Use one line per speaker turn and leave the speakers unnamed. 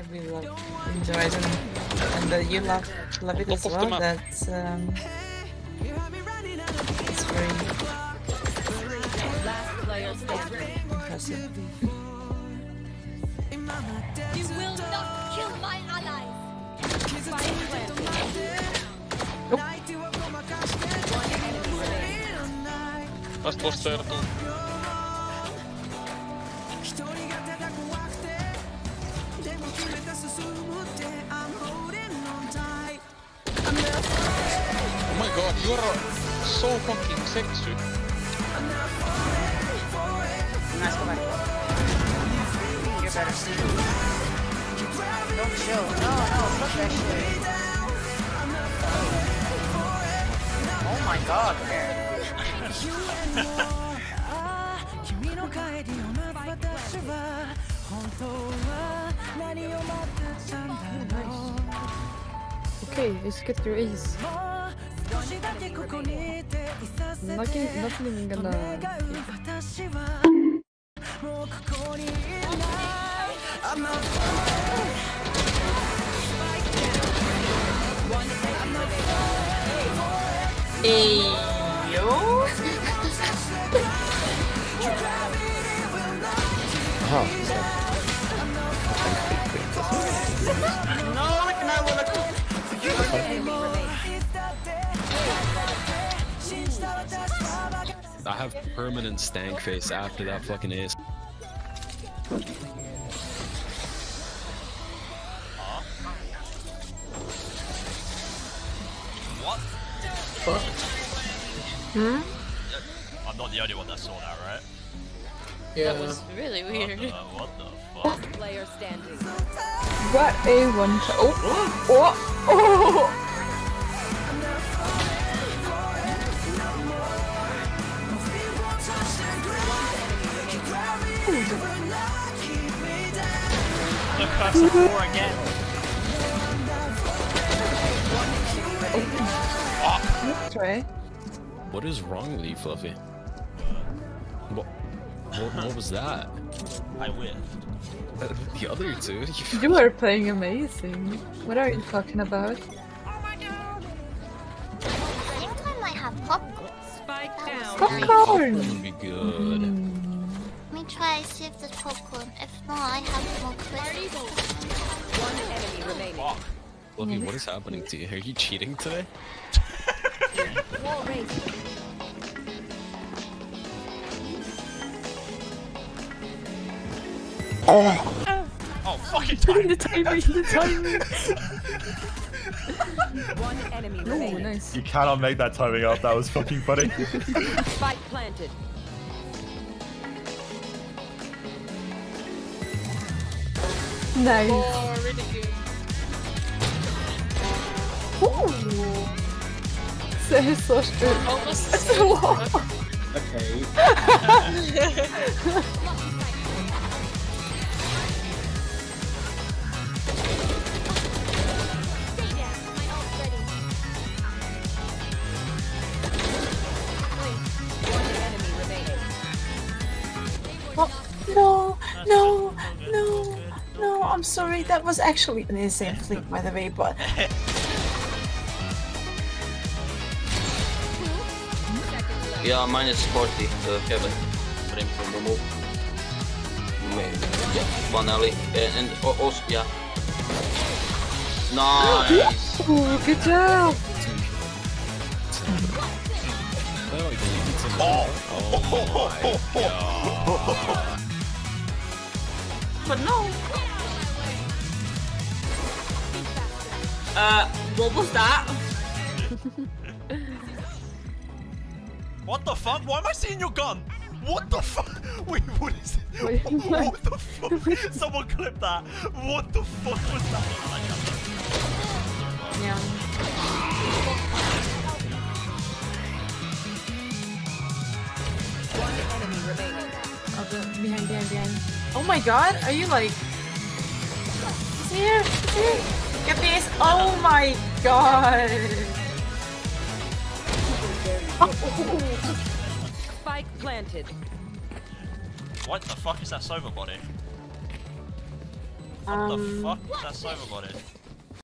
I really love, enjoy it, and, and uh, you love love it
On
as
top of the
well.
map.
That's um, it's very
Last player standing.
impressive.
You will not kill my allies.
Spike planted. One enemy remaining.
Last was turtle. Oh my god, you are so fucking sexy.
Nice, go back. You're better. Don't chill. No, no, fuck that shit. Oh my god, Aaron.
Okay, let's get your ace. 泣き泣き
人
間だ私はもうここにいない Ayo. Huh.
I have permanent stank face after that fucking ace.
What?
Hmm?
I'm not the only one that saw that, right?
That was really
What
weird.
the, what the fuck?
Player standing.
What a one shot. Oh, oh, oh.
The person four again.
Try.
What is wrong with you, Fluffy? What, what, what was that?
I whiffed.
The other two? You
You are playing amazing. What are you talking about?
Anytime I have popcorn.
Spike down.
Popcorn!
would be good.
Let me try see if there's popcorn. If not, I have more crisps.
One enemy remaining.
Fluffy, what is happening to you? Are you cheating today?
Wall raised.
Oh, fucking time.
the timer, the timer.
One enemy
Oh,
remaining.
nice.
You cannot make that timing up. That was fucking funny.
Spike planted.
Nice.
Oh, really good.
Det är så stort.
Almost same.
Okay.
Stay down. My
I'm sorry. That was actually an insane flick, by the way. But
Yeah, minus 40, uh, Kevin. Frame from the move. Maybe. Yeah, one alley. Uh, and oh, also, yeah. Nice!
Oh, good job. Oh.
but no. Uh, what was that?
What the fuck? Why am I seeing your gun? What the fuck? Wait, what is it?
Wait,
what the fuck? Someone clip that. What the fuck was that?
yeah.
One enemy remaining.
Oh, the, behind, behind, behind. Oh my God! Are you like? He's here! He's here! Get this! Oh my God!
Spike planted.
What the fuck is that Sova body? What
Um,
the fuck? That's overloaded.